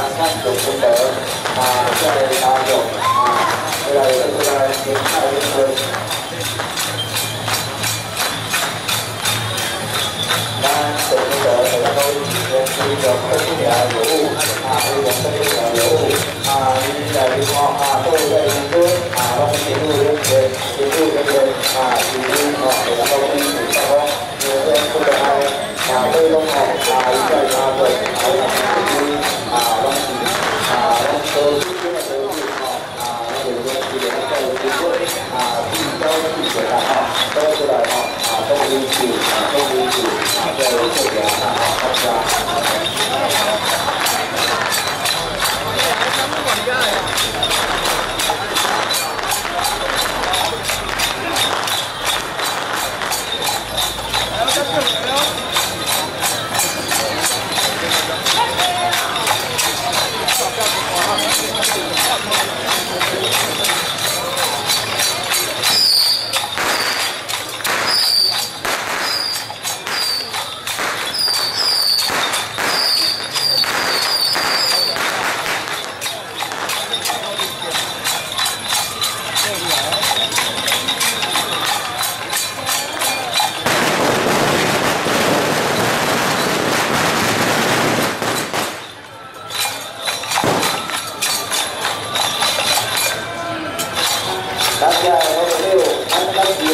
bản thân cũng cũng đỡ và cho đời tạo dụng từ đây đến từ đây đến đây đến đây đang sự cũng đỡ để các tôi đem đi được cái cái địa vũ à đi được cái cái địa vũ à đi đời đi họ à tôi đây đến trước à ông chỉ nuôi đến về chỉ nuôi đến về à chỉ nuôi họ để các tôi đi được các con nhiều em cũng được ai à tôi không học à đi đời làm rồi à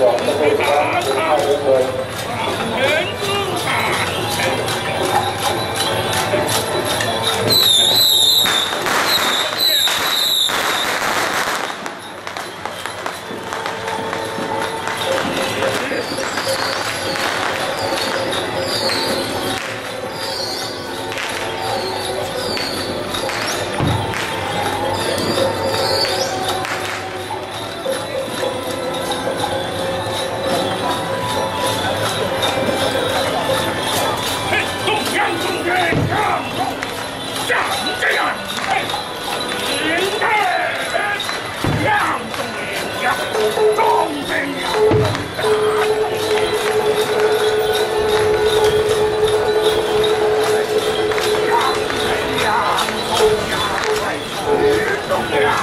ผมไม่เคย you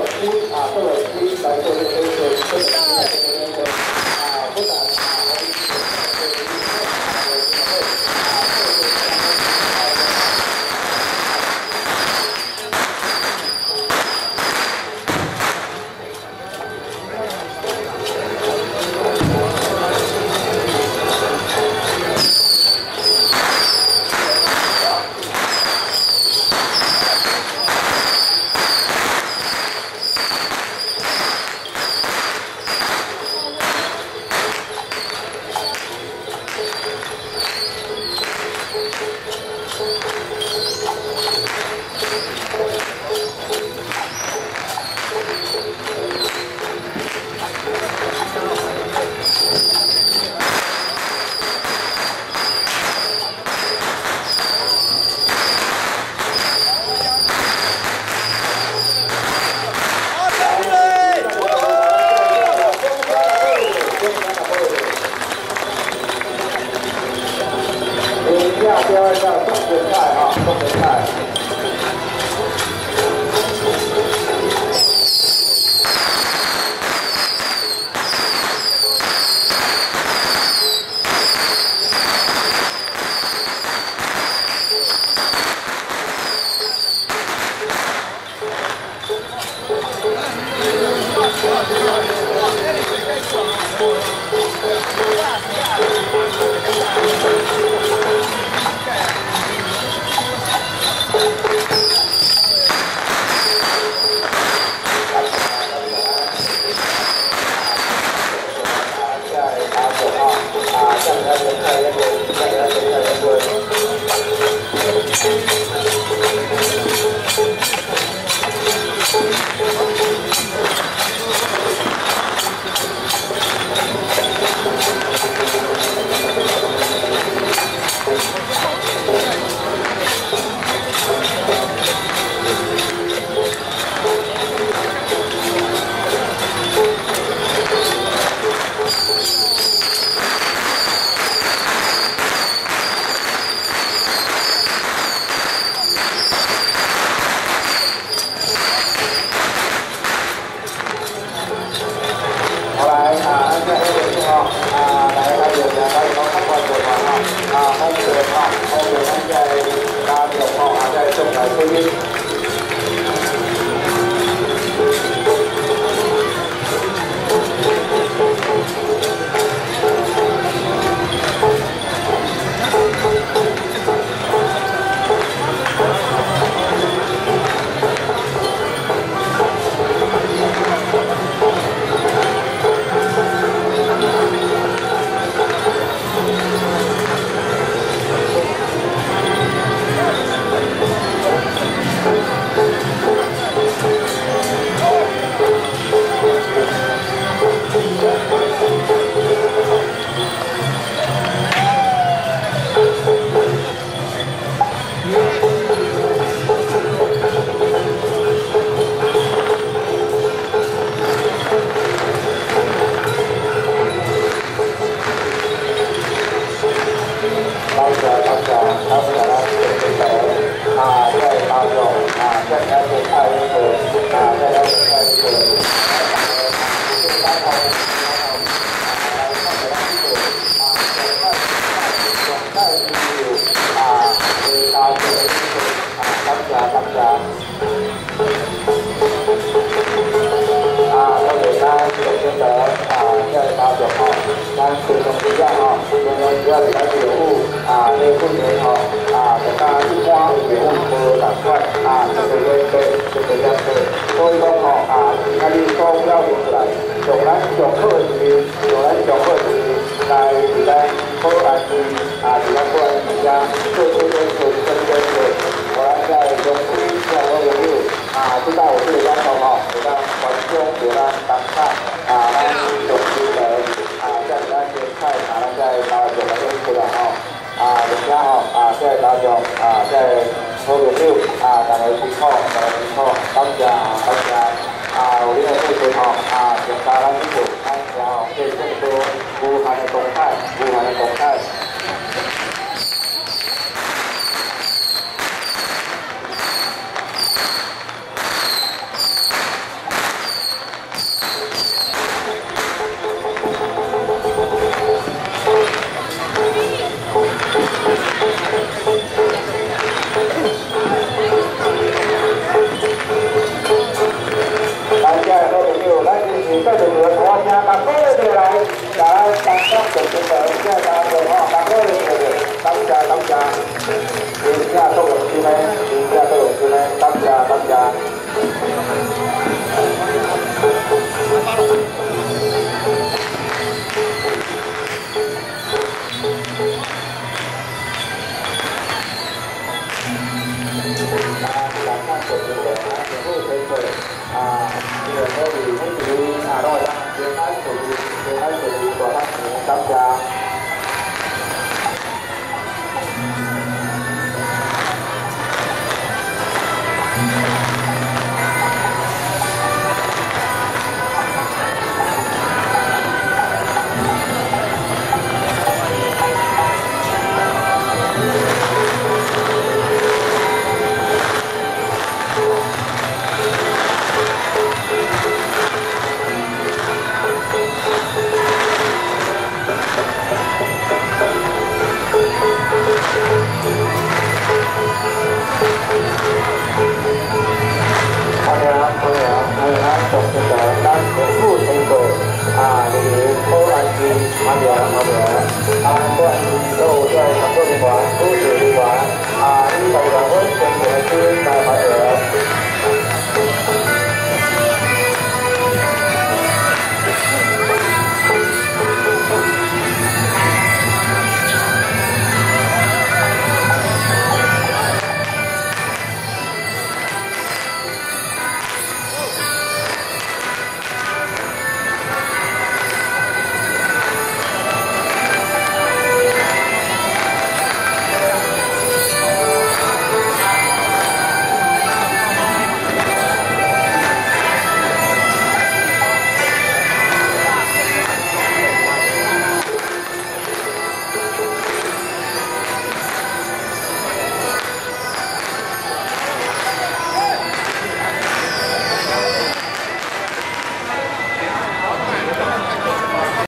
にあ、この市民代表でええと1人だけの面で、ああ、ボ。快啊จเป็นไปไ所以讲ป็นไปได้来ากเกินโกยบนออกอาจมีข้ออ้า做อิ bastante